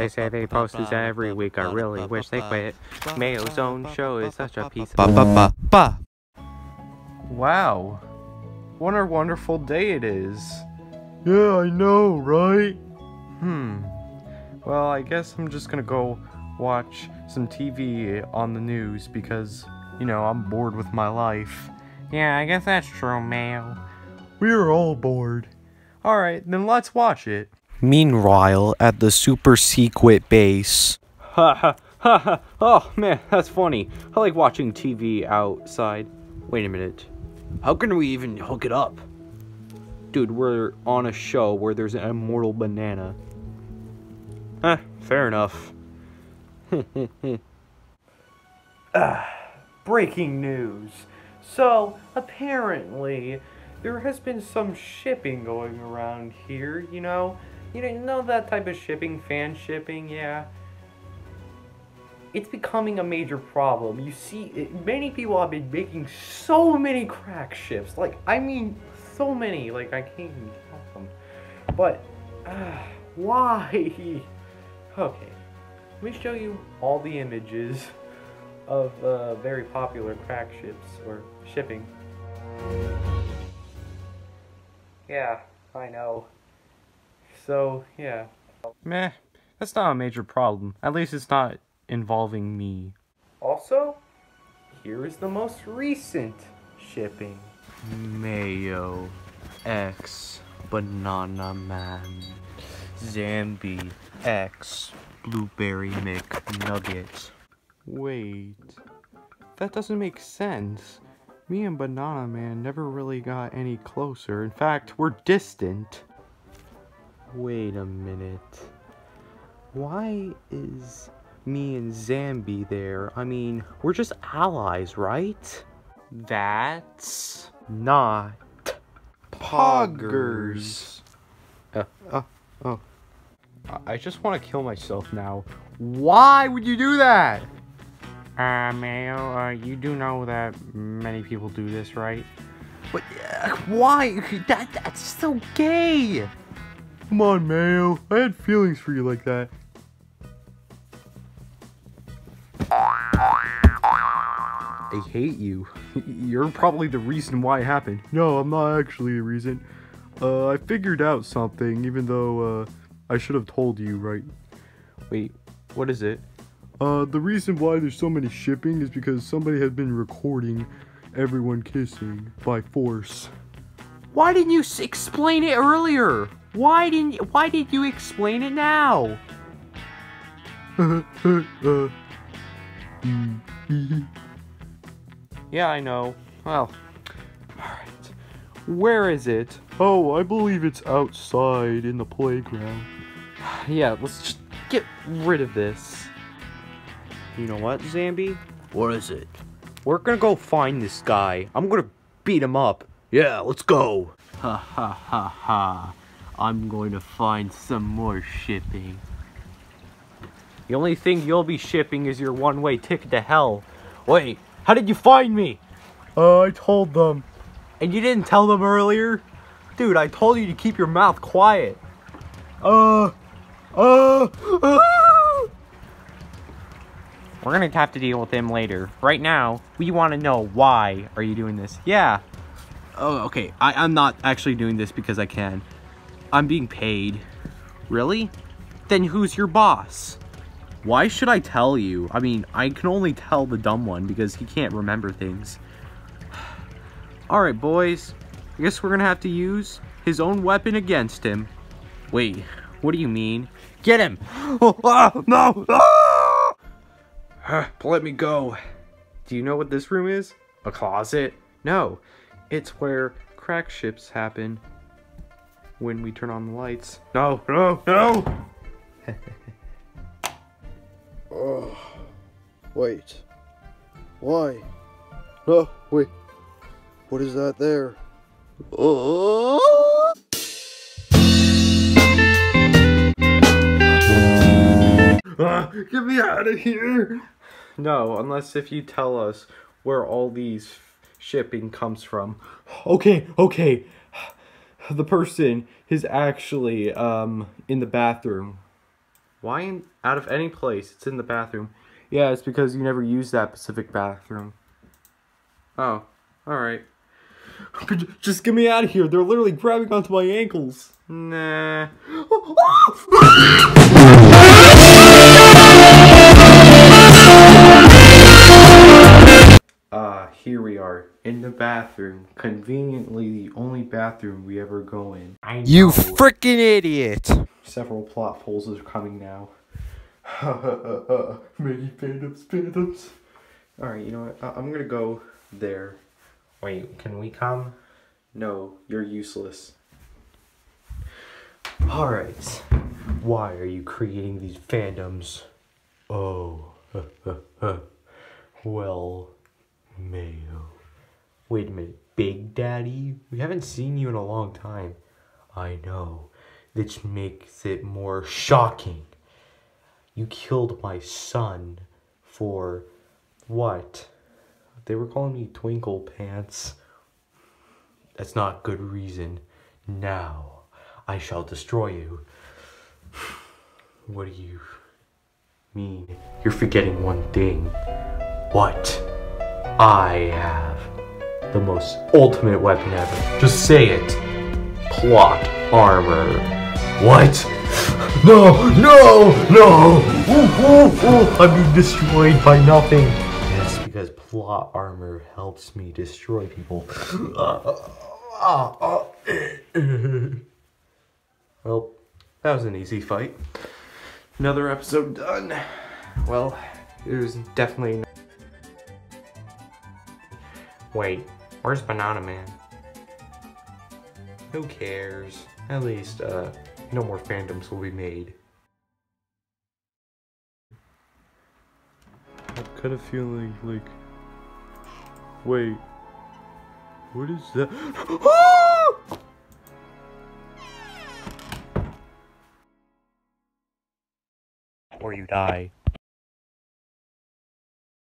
They say they post this every week. I really wish they quit. Mayo's own show is such a piece Ba of. ba ba ba. Wow. What a wonderful day it is. Yeah, I know, right? Hmm. Well, I guess I'm just gonna go watch some TV on the news because, you know, I'm bored with my life. Yeah, I guess that's true, Mayo. We're all bored. Alright, then let's watch it. Meanwhile, at the super secret base. Ha ha ha ha. Oh man, that's funny. I like watching TV outside. Wait a minute. How can we even hook it up? Dude, we're on a show where there's an immortal banana. Huh, fair enough. Ah, breaking news. So, apparently, there has been some shipping going around here, you know? You know, that type of shipping, fan shipping, yeah? It's becoming a major problem. You see, it, many people have been making so many crack ships. Like, I mean, so many. Like, I can't even count them. But, uh, why? Okay, let me show you all the images of uh, very popular crack ships or shipping. Yeah, I know. So, yeah. Meh, that's not a major problem. At least it's not involving me. Also, here is the most recent shipping. Mayo X Banana Man Zambi X Blueberry McNugget. Wait, that doesn't make sense. Me and Banana Man never really got any closer. In fact, we're distant. Wait a minute. Why is me and Zambi there? I mean, we're just allies, right? That's not Poggers. Uh, oh, oh. I- I just want to kill myself now. Why would you do that? Uh, Mayo, uh, you do know that many people do this, right? But uh, why? That that's so gay. Come on, Mayo. I had feelings for you like that. I hate you. You're probably the reason why it happened. No, I'm not actually the reason. Uh, I figured out something, even though uh, I should have told you, right? Wait, what is it? Uh, the reason why there's so many shipping is because somebody has been recording everyone kissing by force. Why didn't you s- explain it earlier? Why didn't? Why did you explain it now? Yeah, I know. Well, alright. Where is it? oh, I believe it's outside in the playground. Yeah, let's just get rid of this. You know what, Zambi? What is it? We're gonna go find this guy. I'm gonna beat him up. Yeah, let's go. Ha ha ha ha. I'm going to find some more shipping. The only thing you'll be shipping is your one way ticket to hell. Wait, how did you find me? Uh, I told them. And you didn't tell them earlier? Dude, I told you to keep your mouth quiet. Uh, uh, uh. We're gonna have to deal with him later. Right now, we want to know why are you doing this? Yeah. Oh, okay. I, I'm not actually doing this because I can. I'm being paid. Really? Then who's your boss? Why should I tell you? I mean, I can only tell the dumb one because he can't remember things. Alright, boys. I guess we're gonna have to use his own weapon against him. Wait, what do you mean? Get him! Oh, ah, no! Ah! Let me go. Do you know what this room is? A closet? No. It's where crack ships happen when we turn on the lights. No, no, no! Oh, wait. Why? Oh, wait. What is that there? Oh! Ah, get me out of here! No, unless if you tell us where all these shipping comes from. Okay, okay. The person is actually um in the bathroom. Why in out of any place? It's in the bathroom. Yeah, it's because you never use that specific bathroom. Oh, alright. Just get me out of here. They're literally grabbing onto my ankles. Nah. here we are in the bathroom. Conveniently, the only bathroom we ever go in. I You freaking idiot! Several plot holes are coming now. Many phantoms, phantoms. Alright, you know what? I- I'm gonna go there. Wait, can we come? No, you're useless. Alright. Why are you creating these fandoms? Oh. well, Mayo. Wait a minute, Big Daddy? We haven't seen you in a long time. I know. Which makes it more shocking. You killed my son for what? They were calling me Twinkle Pants. That's not good reason. Now, I shall destroy you. What do you mean? You're forgetting one thing. What? I have the most ultimate weapon ever. Just say it. Plot armor. What? No, no, no! Ooh, ooh, ooh. I'm being destroyed by nothing. Yes, because plot armor helps me destroy people. well, that was an easy fight. Another episode done. Well, it was definitely. Wait, where's Banana Man? Who cares? At least, uh, no more fandoms will be made. I'm kind of feeling like. Wait. What is that? Or you die.